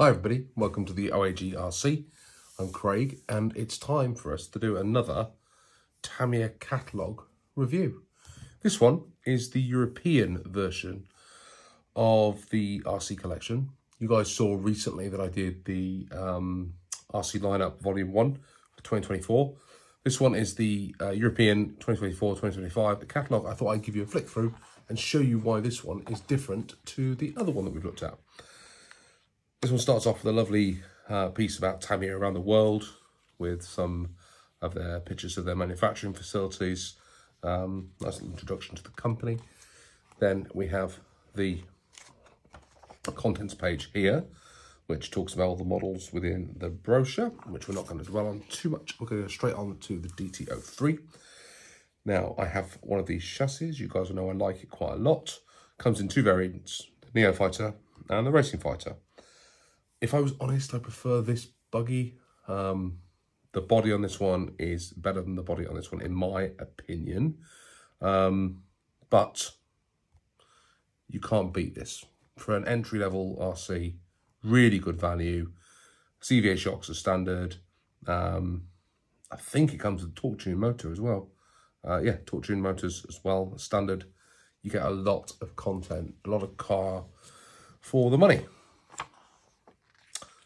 Hi everybody, welcome to the OAG RC. I'm Craig and it's time for us to do another Tamiya catalogue review. This one is the European version of the RC collection. You guys saw recently that I did the um, RC lineup volume 1 for 2024. This one is the uh, European 2024-2025, the catalogue. I thought I'd give you a flick through and show you why this one is different to the other one that we've looked at. This one starts off with a lovely uh, piece about Tamiya around the world with some of their pictures of their manufacturing facilities. Um, nice little introduction to the company. Then we have the contents page here, which talks about all the models within the brochure, which we're not going to dwell on too much. We're going to go straight on to the DT03. Now, I have one of these chassis. You guys will know I like it quite a lot. Comes in two variants, the Neo Fighter and the Racing Fighter if I was honest, I prefer this buggy. Um, the body on this one is better than the body on this one, in my opinion. Um, but you can't beat this. For an entry-level RC, really good value. CVA shocks are standard. Um, I think it comes with a torque tune motor as well. Uh, yeah, torque tune motors as well, standard. You get a lot of content, a lot of car for the money.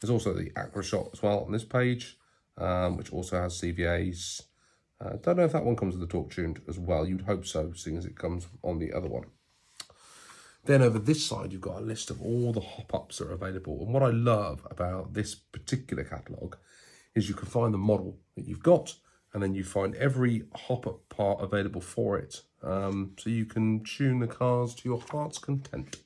There's also the Aqroshot as well on this page, um, which also has CVAs. I uh, don't know if that one comes with the torque tuned as well. You'd hope so, seeing as it comes on the other one. Then over this side, you've got a list of all the hop-ups that are available. And what I love about this particular catalogue is you can find the model that you've got, and then you find every hop-up part available for it. Um, so you can tune the cars to your heart's content.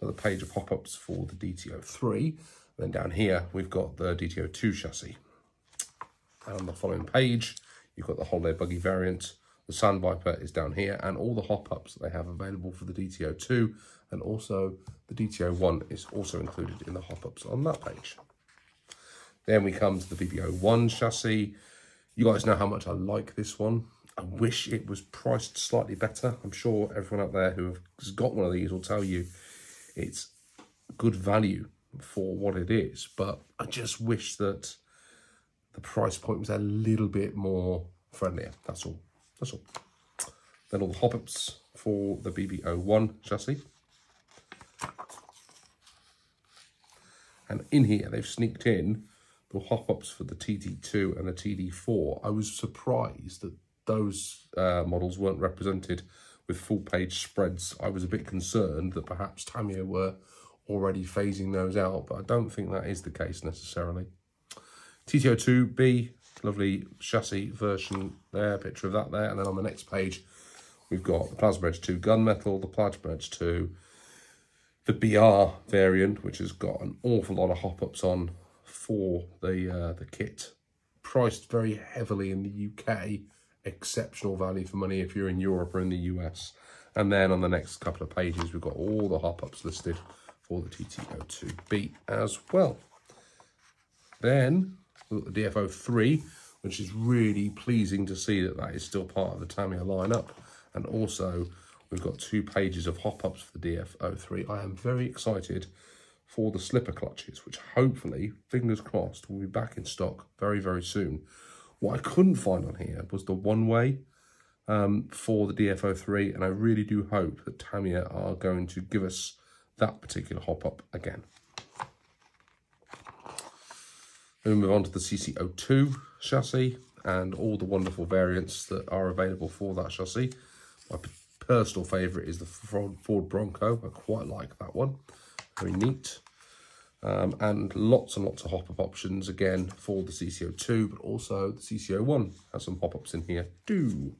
Another page of hop-ups for the DT03. Then down here, we've got the DT02 chassis. And on the following page, you've got the Holiday Buggy variant. The Sand Viper is down here and all the hop-ups they have available for the DT02 and also the DT01 is also included in the hop-ups on that page. Then we come to the BB01 chassis. You guys know how much I like this one. I wish it was priced slightly better. I'm sure everyone out there who has got one of these will tell you it's good value for what it is. But I just wish that the price point was a little bit more friendlier. That's all. That's all. Then all the hop-ups for the BB01 chassis. And in here, they've sneaked in the hop-ups for the TD2 and the TD4. I was surprised that those uh, models weren't represented with full-page spreads. I was a bit concerned that perhaps Tamiya were already phasing those out, but I don't think that is the case necessarily. TT02B, lovely chassis version there, picture of that there. And then on the next page, we've got the Plasma Edge 2 gunmetal, the Plasma Edge 2, the BR variant, which has got an awful lot of hop-ups on for the, uh, the kit. Priced very heavily in the UK, exceptional value for money if you're in Europe or in the US. And then on the next couple of pages, we've got all the hop-ups listed for the TT02B as well. Then the DF03, which is really pleasing to see that that is still part of the Tamiya lineup. And also we've got two pages of hop-ups for the DF03. I am very excited for the slipper clutches, which hopefully, fingers crossed, will be back in stock very, very soon. What I couldn't find on here was the one-way um, for the DF03, and I really do hope that Tamiya are going to give us that particular hop-up again. Then we move on to the CC02 chassis and all the wonderful variants that are available for that chassis. My personal favourite is the Ford Bronco. I quite like that one. Very neat. Um, and lots and lots of hop-up options again for the CC02, but also the CC01 has some hop-ups in here too.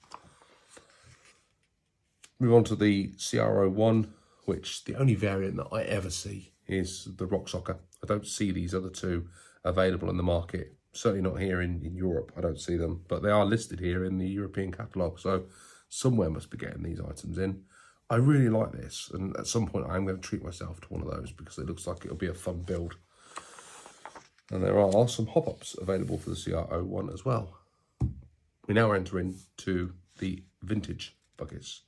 Move on to the CR01 which the only variant that I ever see is the Rock Socker. I don't see these other two available in the market. Certainly not here in, in Europe, I don't see them. But they are listed here in the European catalogue, so somewhere must be getting these items in. I really like this, and at some point I'm going to treat myself to one of those because it looks like it'll be a fun build. And there are some hop-ups available for the CR01 as well. We now enter into the vintage buggies.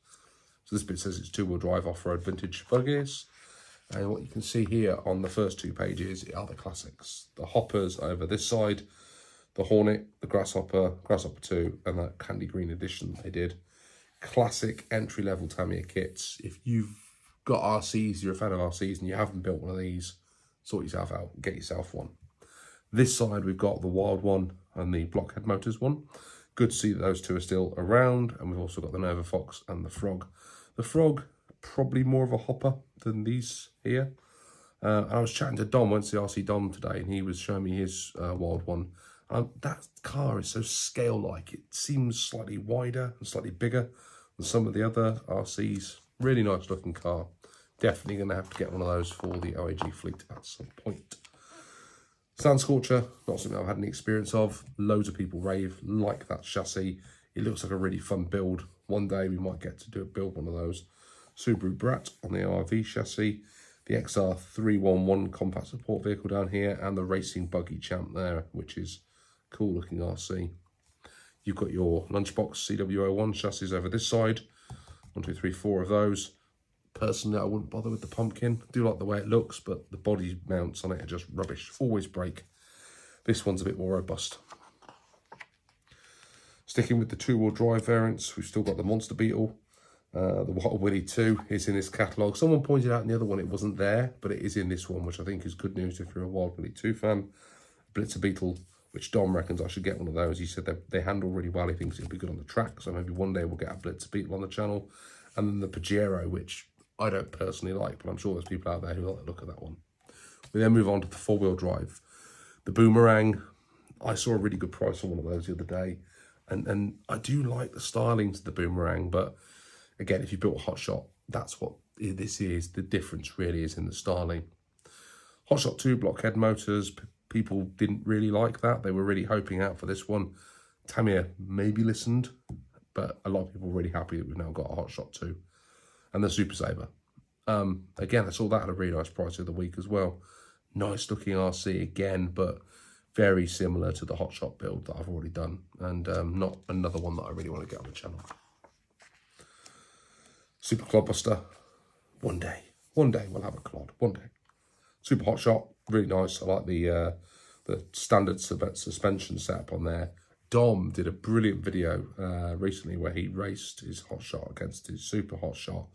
This bit says it's two-wheel drive off-road vintage buggies. And what you can see here on the first two pages are the classics. The hoppers over this side, the Hornet, the Grasshopper, Grasshopper 2, and that Candy Green edition they did. Classic entry-level Tamiya kits. If you've got RCs, you're a fan of RCs, and you haven't built one of these, sort yourself out, get yourself one. This side, we've got the Wild one and the Blockhead Motors one. Good to see that those two are still around, and we've also got the Nova Fox and the Frog. The Frog, probably more of a hopper than these here. Uh, I was chatting to Dom, went to the RC Dom today, and he was showing me his uh, Wild one. Um, that car is so scale-like. It seems slightly wider and slightly bigger than some of the other RCs. Really nice looking car. Definitely going to have to get one of those for the OAG fleet at some point. Sand Scorcher, not something I've had any experience of. Loads of people rave, like that chassis. It looks like a really fun build. One day we might get to do build one of those. Subaru Brat on the RV chassis. The XR311 compact support vehicle down here. And the Racing Buggy Champ there, which is cool looking RC. You've got your Lunchbox CW01 chassis over this side. One, two, three, four of those. Personally, I wouldn't bother with the pumpkin. I do like the way it looks, but the body mounts on it are just rubbish. Always break. This one's a bit more robust. Sticking with the two-wheel drive variants, we've still got the Monster Beetle. Uh, the Wild Willy 2 is in this catalogue. Someone pointed out in the other one it wasn't there, but it is in this one, which I think is good news if you're a Wild Willy 2 fan. Blitzer Beetle, which Dom reckons I should get one of those. He said they handle really well. He thinks it'll be good on the track, so maybe one day we'll get a Blitzer Beetle on the channel. And then the Pajero, which I don't personally like, but I'm sure there's people out there who like look at that one. We then move on to the four-wheel drive. The Boomerang, I saw a really good price on one of those the other day. And, and I do like the styling to the Boomerang, but again, if you built a Hot Shot, that's what this is. The difference really is in the styling. Hot Shot 2 blockhead motors, people didn't really like that. They were really hoping out for this one. Tamiya maybe listened, but a lot of people really happy that we've now got a Hot Shot 2 and the Super Saver. Um, again, I saw that at a really nice price of the week as well. Nice looking RC again, but very similar to the Hot Shot build that I've already done. And um, not another one that I really want to get on the channel. Super Clodbuster, one day. One day we'll have a Clod, one day. Super Hot Shot, really nice. I like the uh, the standard suspension setup on there. Dom did a brilliant video uh, recently where he raced his hot shot against his super hot shot.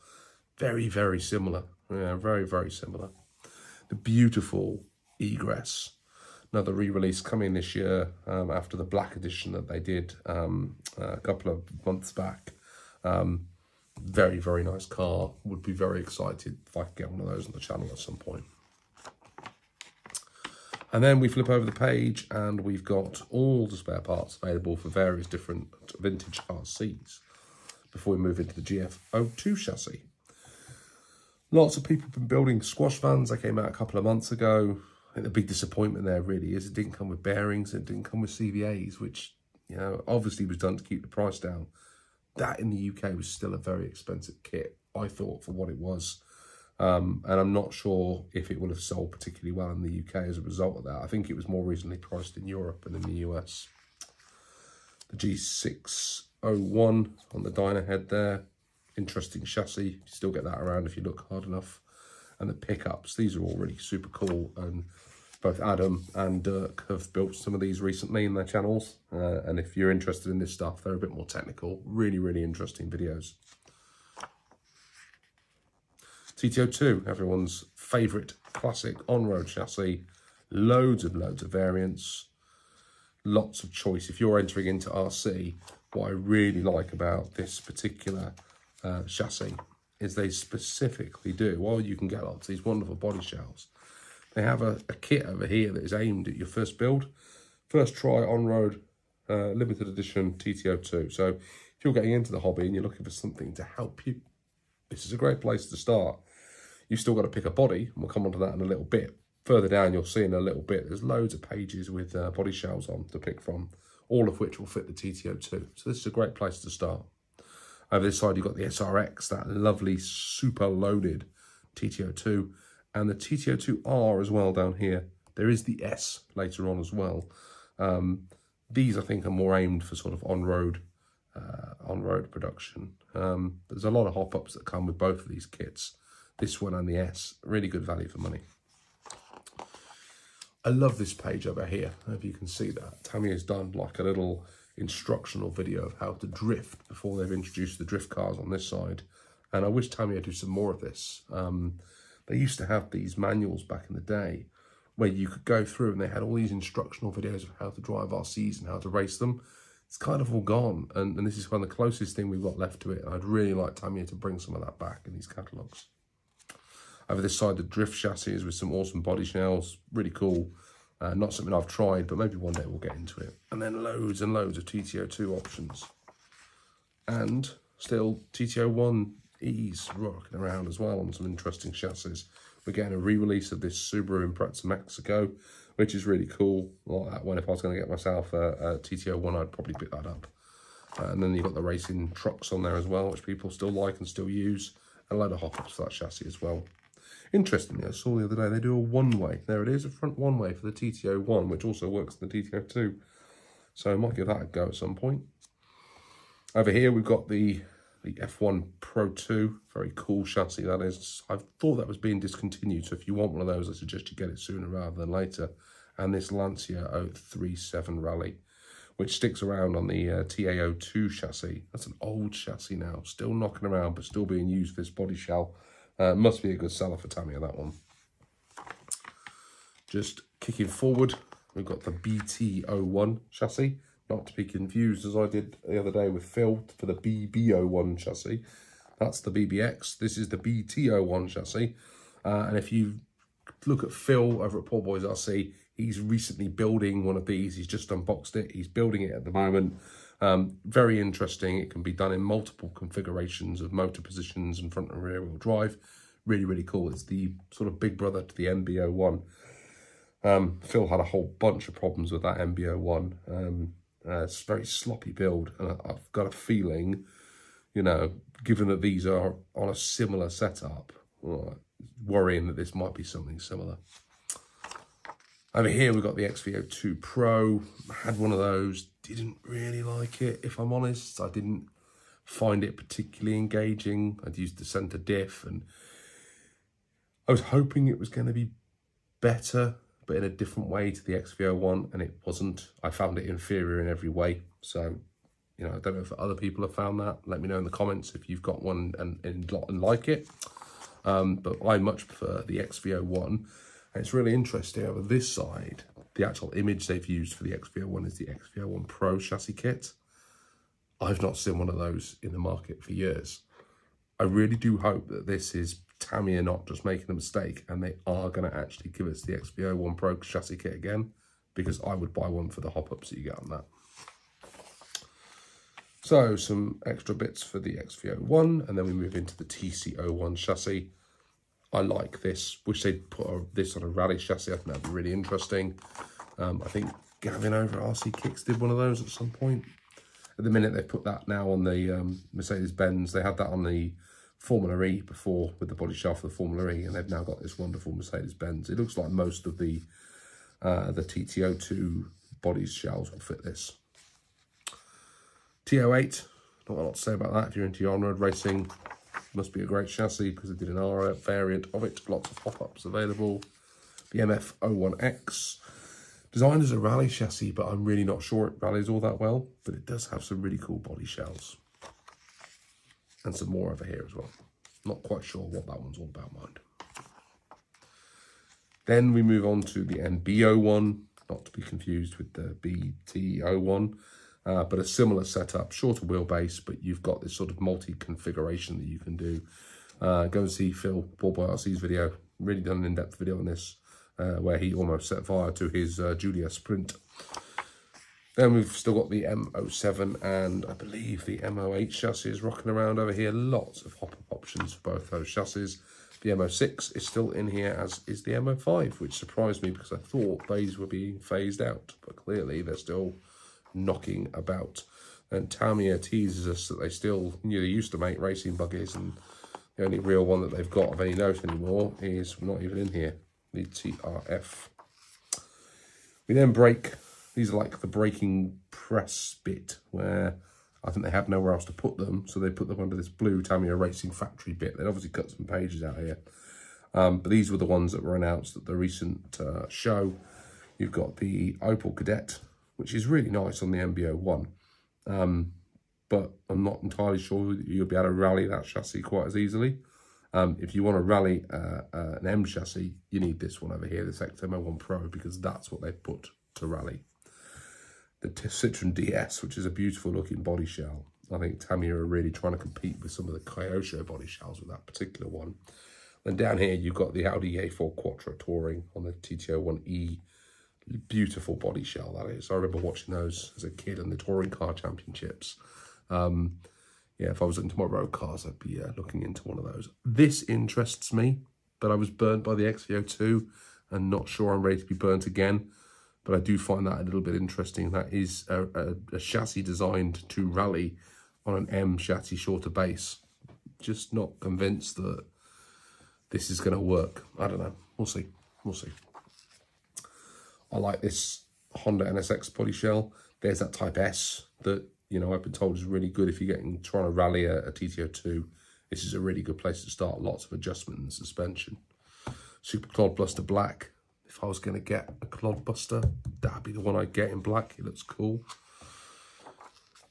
Very, very similar. Yeah, very, very similar. The beautiful Egress. Another re-release coming this year um, after the black edition that they did um, a couple of months back. Um, very, very nice car. Would be very excited if I could get one of those on the channel at some point. And then we flip over the page and we've got all the spare parts available for various different vintage RCs before we move into the GF02 chassis. Lots of people have been building squash vans. They came out a couple of months ago. I think the big disappointment there really is it didn't come with bearings. It didn't come with CVAs, which, you know, obviously was done to keep the price down. That in the UK was still a very expensive kit, I thought, for what it was. Um, and I'm not sure if it will have sold particularly well in the UK as a result of that. I think it was more reasonably priced in Europe and in the US. The G601 on the dyno head there. Interesting chassis. You still get that around if you look hard enough. And the pickups. These are all really super cool. And both Adam and Dirk have built some of these recently in their channels. Uh, and if you're interested in this stuff, they're a bit more technical. Really, really interesting videos. TT02, everyone's favourite classic on-road chassis. Loads and loads of variants. Lots of choice. If you're entering into RC, what I really like about this particular uh, chassis is they specifically do, while you can get lots of these wonderful body shells, they have a, a kit over here that is aimed at your first build. First try on-road uh, limited edition TT02. So if you're getting into the hobby and you're looking for something to help you, this is a great place to start. You've still got to pick a body, and we'll come on to that in a little bit. Further down, you'll see in a little bit, there's loads of pages with uh, body shells on to pick from, all of which will fit the TT02. So this is a great place to start. Over this side, you've got the SRX, that lovely super loaded TT02, and the TT02R as well down here. There is the S later on as well. Um, these, I think, are more aimed for sort of on-road uh, on-road production. Um, there's a lot of hop-ups that come with both of these kits this one and the S. Really good value for money. I love this page over here. If you can see that. Tamiya has done like a little instructional video of how to drift before they've introduced the drift cars on this side. And I wish Tamiya do some more of this. Um, they used to have these manuals back in the day where you could go through and they had all these instructional videos of how to drive RCs and how to race them. It's kind of all gone. And, and this is kind of the closest thing we've got left to it. I'd really like Tamiya to bring some of that back in these catalogues. Over this side, the drift chassis is with some awesome body shells. Really cool. Uh, not something I've tried, but maybe one day we'll get into it. And then loads and loads of TT02 options. And still TT01 E's rocking around as well on some interesting chassis. We're getting a re-release of this Subaru Impreza Mexico, which is really cool. Like that one, if I was going to get myself a, a TT01, I'd probably pick that up. Uh, and then you've got the racing trucks on there as well, which people still like and still use. And a load of hop-ups for that chassis as well. Interestingly, I saw the other day they do a one-way. There it is, a front one-way for the TT01, which also works in the TT02. So I might give that a go at some point. Over here, we've got the the F1 Pro 2. Very cool chassis, that is. I thought that was being discontinued, so if you want one of those, I suggest you get it sooner rather than later. And this Lancia 037 Rally, which sticks around on the uh, TA02 chassis. That's an old chassis now, still knocking around, but still being used for this body shell. Uh, must be a good seller for Tamiya, that one. Just kicking forward, we've got the BT01 chassis. Not to be confused as I did the other day with Phil for the BB01 chassis. That's the BBX. This is the BT01 chassis. Uh, and if you look at Phil over at Poor Boys RC, he's recently building one of these. He's just unboxed it. He's building it at the moment. Um, very interesting. It can be done in multiple configurations of motor positions and front and rear wheel drive. Really, really cool. It's the sort of big brother to the MB01. Um, Phil had a whole bunch of problems with that MB01. Um, uh, it's very sloppy build. And I've got a feeling, you know, given that these are on a similar setup, well, worrying that this might be something similar. Over here, we've got the XV02 Pro. had one of those, didn't really like it, if I'm honest. I didn't find it particularly engaging. I'd used the center diff and I was hoping it was going to be better, but in a different way to the XVO one, and it wasn't. I found it inferior in every way. So, you know, I don't know if other people have found that. Let me know in the comments if you've got one and, and, and like it. Um, but I much prefer the XV01 and it's really interesting over this side, the actual image they've used for the XV01 is the XV01 Pro chassis kit. I've not seen one of those in the market for years. I really do hope that this is Tammy Tamiya not just making a mistake and they are going to actually give us the XV01 Pro chassis kit again because I would buy one for the hop-ups that you get on that. So some extra bits for the XV01 and then we move into the TC01 chassis. I like this. Wish they'd put a, this on a rally chassis. I think that'd be really interesting. Um, I think Gavin over RC Kicks did one of those at some point. At the minute, they put that now on the um, Mercedes-Benz. They had that on the Formula E before with the body shaft of the Formula E, and they've now got this wonderful Mercedes-Benz. It looks like most of the uh, the TT02 body shells will fit this. TO8, not a lot to say about that. If you're into your on-road racing, must be a great chassis because they did an R variant of it. Lots of hop-ups available. The MF01X. Designed as a rally chassis, but I'm really not sure it rallies all that well. But it does have some really cool body shells. And some more over here as well. Not quite sure what that one's all about, mind. Then we move on to the MB01, not to be confused with the BT01 uh, but a similar setup, shorter wheelbase, but you've got this sort of multi-configuration that you can do. Uh, go and see Phil RC's video, really done an in-depth video on this, uh, where he almost set fire to his uh, Giulia Sprint. Then we've still got the M07 and I believe the M08 chassis is rocking around over here. Lots of hop-up options for both those chassis. The M06 is still in here, as is the M05, which surprised me because I thought these were being phased out. But clearly they're still knocking about. And Tamiya teases us that they still, you know, they used to make racing buggies and the only real one that they've got of any note anymore is not even in here, the TRF. We then break, these are like the breaking press bit where I think they had nowhere else to put them, so they put them under this blue Tamiya Racing Factory bit. They'd obviously cut some pages out here. Um, but these were the ones that were announced at the recent uh, show. You've got the Opel Kadett, which is really nice on the MB01. Um, but I'm not entirely sure that you'll be able to rally that chassis quite as easily. Um, if you want to rally uh, uh, an M chassis, you need this one over here, this XM01 Pro, because that's what they put to rally. The Citroen DS, which is a beautiful looking body shell. I think Tamiya are really trying to compete with some of the Kyosho body shells with that particular one. Then down here, you've got the Audi A4 Quattro Touring on the TT01E. Beautiful body shell, that is. I remember watching those as a kid in the Touring Car Championships. Um, yeah, if I was into my road cars, I'd be uh, looking into one of those. This interests me, but I was burnt by the XV02 and not sure I'm ready to be burnt again. But I do find that a little bit interesting. That is a, a, a chassis designed to rally on an M chassis shorter base. Just not convinced that this is going to work. I don't know. We'll see. We'll see. I like this Honda NSX body shell. There's that Type S that, you know, I've been told is really good if you're getting trying to rally a, a TT02. This is a really good place to start. Lots of adjustment and suspension. Super Clodbuster Black. If I was going to get a Clodbuster, that'd be the one I'd get in black. It looks cool.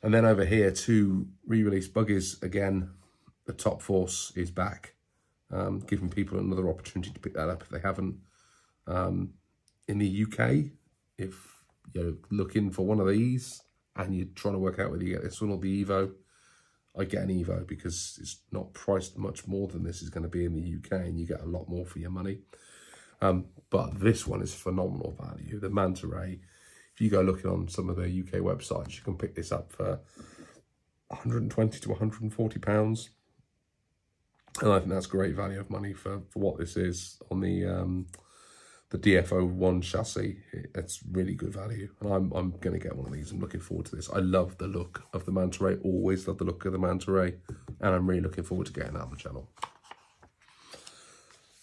And then over here, two re-release buggies. Again, the Top Force is back um, giving people another opportunity to pick that up if they haven't. Um, in the UK, if you're looking for one of these and you're trying to work out whether you get this one or the Evo, I get an Evo because it's not priced much more than this is going to be in the UK and you get a lot more for your money. Um, but this one is phenomenal value. The Manta Ray, if you go looking on some of the UK websites, you can pick this up for 120 to 140 pounds. And I think that's great value of money for, for what this is on the um, the DF01 chassis. It's really good value. And I'm, I'm going to get one of these. I'm looking forward to this. I love the look of the Manta Ray. Always love the look of the Manta Ray. And I'm really looking forward to getting that on the channel.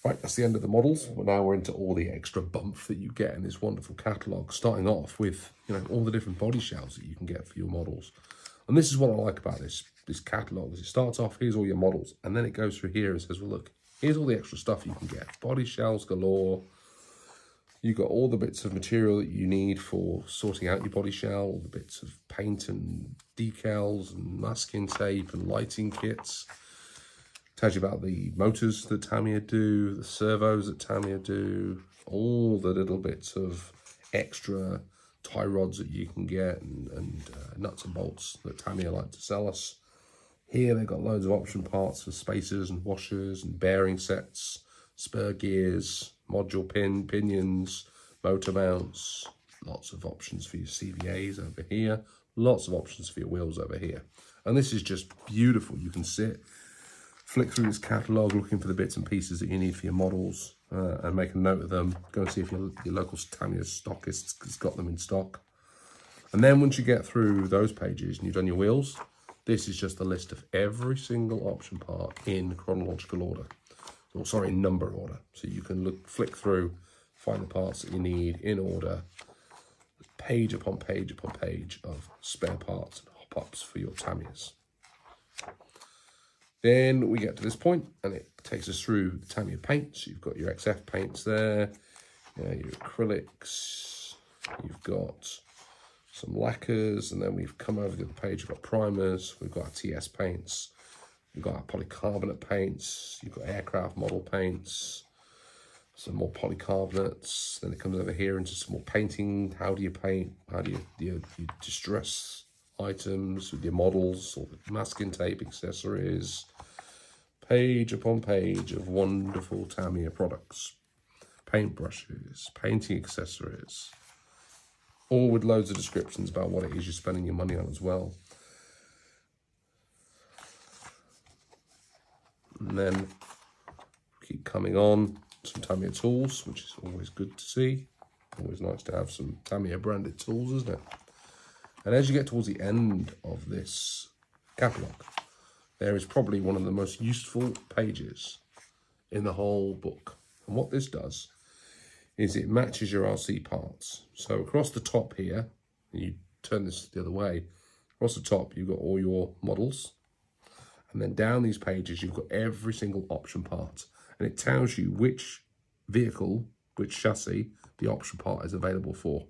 Right, that's the end of the models. But now we're into all the extra bump that you get in this wonderful catalogue. Starting off with, you know, all the different body shells that you can get for your models. And this is what I like about this this catalogue. It starts off, here's all your models, and then it goes through here and says, well, look, here's all the extra stuff you can get. Body shells galore. You've got all the bits of material that you need for sorting out your body shell, the bits of paint and decals and masking tape and lighting kits. Tells you about the motors that Tamiya do, the servos that Tamiya do, all the little bits of extra tie rods that you can get and, and uh, nuts and bolts that Tamiya like to sell us. Here they've got loads of option parts for spacers and washers and bearing sets, spur gears, module pin, pinions, motor mounts, lots of options for your CVAs over here, lots of options for your wheels over here. And this is just beautiful. You can sit, flick through this catalogue looking for the bits and pieces that you need for your models uh, and make a note of them. Go and see if your, your local Tamiya stockist has got them in stock. And then once you get through those pages and you've done your wheels, this is just a list of every single option part in chronological order. Or sorry, in number order. So you can look, flick through, find the parts that you need in order, page upon page upon page of spare parts and hop-ups for your Tamiyas. Then we get to this point and it takes us through the Tamiya paints. You've got your XF paints there, you your acrylics, you've got some lacquers, and then we've come over to the page, we've got primers, we've got TS paints, we've got polycarbonate paints, you've got aircraft model paints, some more polycarbonates, then it comes over here into some more painting. How do you paint? How do you, do you, you distress items with your models or masking tape accessories? Page upon page of wonderful Tamiya products. Paintbrushes, painting accessories, all with loads of descriptions about what it is you're spending your money on as well. And then keep coming on some Tamiya tools, which is always good to see. Always nice to have some Tamiya branded tools, isn't it? And as you get towards the end of this catalogue, there is probably one of the most useful pages in the whole book. And what this does is it matches your RC parts. So across the top here, you turn this the other way, Across the top, you've got all your models. And then down these pages, you've got every single option part. And it tells you which vehicle, which chassis the option part is available for.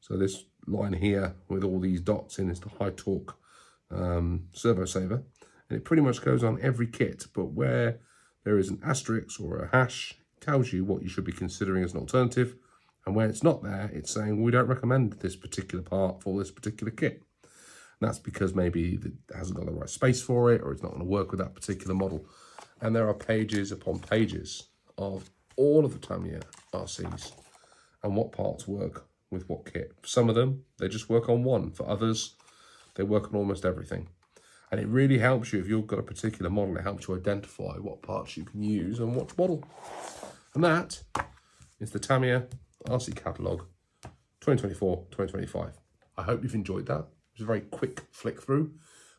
So this line here with all these dots in is the high torque um, servo saver. And it pretty much goes on every kit, but where there is an asterisk or a hash, tells you what you should be considering as an alternative. And when it's not there, it's saying we don't recommend this particular part for this particular kit. And that's because maybe it hasn't got the right space for it or it's not going to work with that particular model. And there are pages upon pages of all of the Tamiya RCs and what parts work with what kit. Some of them, they just work on one. For others, they work on almost everything. And it really helps you if you've got a particular model, it helps you identify what parts you can use and what model. And that is the Tamiya RC Catalogue 2024-2025. I hope you've enjoyed that. Was a very quick flick through.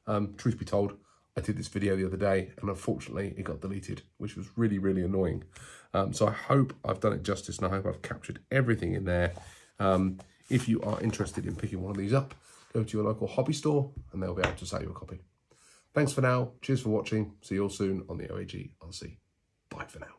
Um, truth be told, I did this video the other day and unfortunately it got deleted, which was really, really annoying. Um, so I hope I've done it justice and I hope I've captured everything in there. Um, if you are interested in picking one of these up, go to your local hobby store and they'll be able to sell you a copy. Thanks for now. Cheers for watching. See you all soon on the OAG RC. Bye for now.